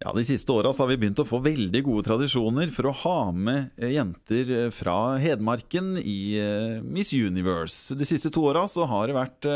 Ja, De siste åra har vi begynt å få veldig gode tradisjoner for å ha med eh, jenter eh, fra Hedmarken i eh, Miss Universe. De siste to åra har det vært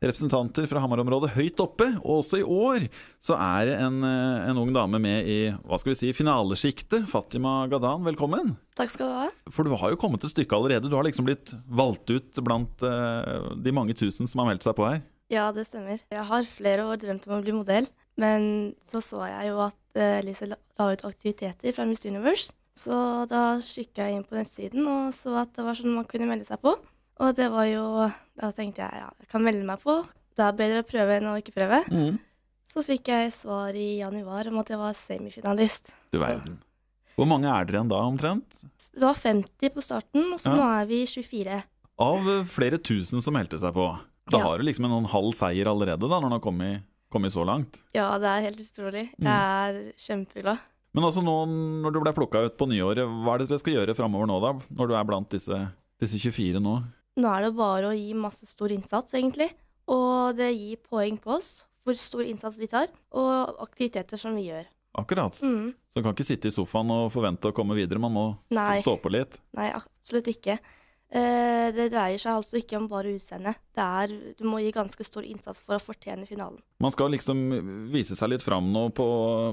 representanter fra Hamar-området høyt oppe, og også i år så er en, en, ung dame med i hva skal vi si, finalesjiktet. Fatima Gadan, velkommen. Takk skal du ha. For du har jo kommet til stykke allerede. Du har liksom blitt valgt ut blant uh, de mange tusen som har meldt seg på her. Ja, det stemmer. Jeg har flere år drømt om å bli modell. Men så så jeg jo at Elise la ut aktiviteter fra Miss Universe. Så da kikka jeg inn på nettsiden og så at det var sånn man kunne melde seg på. Og det var jo Da tenkte jeg ja, jeg kan melde meg på. Det er bedre å prøve enn å ikke prøve. Mm. Så fikk jeg svar i januar om at jeg var semifinalist. Du verden. Hvor mange er dere igjen da, omtrent? Det var 50 på starten, og så ja. nå er vi 24. Av flere tusen som meldte seg på. Da ja. har du liksom en halv seier allerede, da, når du har kommet kommet så langt? Ja, det er helt utrolig. Jeg mm. er kjempeglad. Men altså nå når du ble plukka ut på nyåret, hva er det dere skal gjøre framover nå, da? Når du er blant disse, disse 24 nå? Nå er det bare å gi masse stor innsats, egentlig. Og det gir poeng på oss hvor stor innsats vi tar, og aktiviteter som vi gjør. Akkurat. Mm. Så man kan ikke sitte i sofaen og forvente å komme videre, man må Nei. stå på litt? Nei, absolutt ikke. Eh, det dreier seg altså ikke om bare utseendet. Du må gi ganske stor innsats for å fortjene finalen. Man skal liksom vise seg litt fram nå på,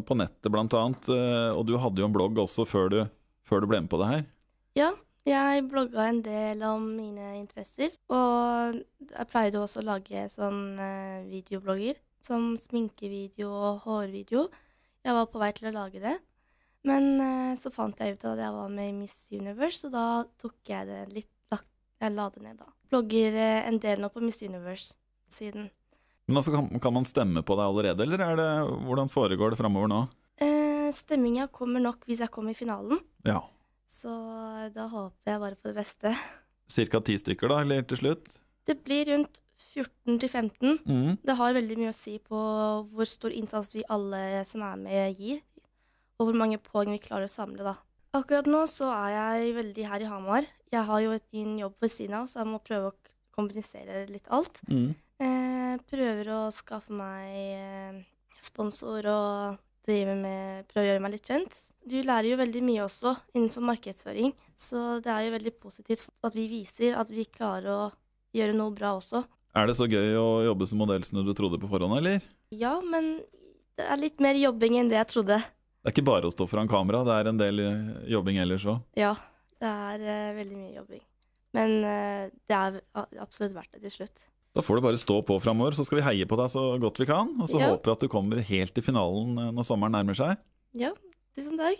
på nettet bl.a. Eh, og du hadde jo en blogg også før du, før du ble med på det her? Ja, jeg blogga en del om mine interesser. Og jeg pleide også å lage sånn eh, videoblogger som sminkevideo og hårvideo. Jeg var på vei til å lage det. Men så fant jeg ut at jeg var med i Miss Universe, og da tok jeg det litt jeg la det ned da. Blogger eh, en del nå på Miss Universe-siden. Men altså, kan, kan, man stemme på deg allerede, eller er det, hvordan foregår det framover nå? Eh, stemminga kommer nok hvis jeg kommer i finalen. Ja. Så eh, da håper jeg bare på det beste. Cirka ti stykker, da, eller til slutt? Det blir rundt 14 til 15. Mm. Det har veldig mye å si på hvor stor innsats vi alle som er med, gir. Og hvor mange poeng vi klarer å samle, da. Akkurat nå så er jeg veldig her i Hamar. Jeg har jo et, en jobb ved siden av, så jeg må prøve å kompensere litt alt. Mm. Eh, prøver å skaffe meg eh, sponsor og drive med, prøve å gjøre meg litt kjent. Du lærer jo veldig mye også innenfor markedsføring, så det er jo veldig positivt at vi viser at vi klarer å gjøre noe bra også. Er det så gøy å jobbe som modell som du trodde på forhånd, eller? Ja, men det er litt mer jobbing enn det jeg trodde. Det er ikke bare å stå foran kamera, det er en del eh, jobbing ellers òg? Ja, det er uh, veldig mye jobbing. Men uh, det er absolutt verdt det til slutt. Da får du bare stå på framover, så skal vi heie på deg så godt vi kan. Og så ja. håper vi at du kommer helt til finalen når sommeren nærmer seg. Ja, tusen takk.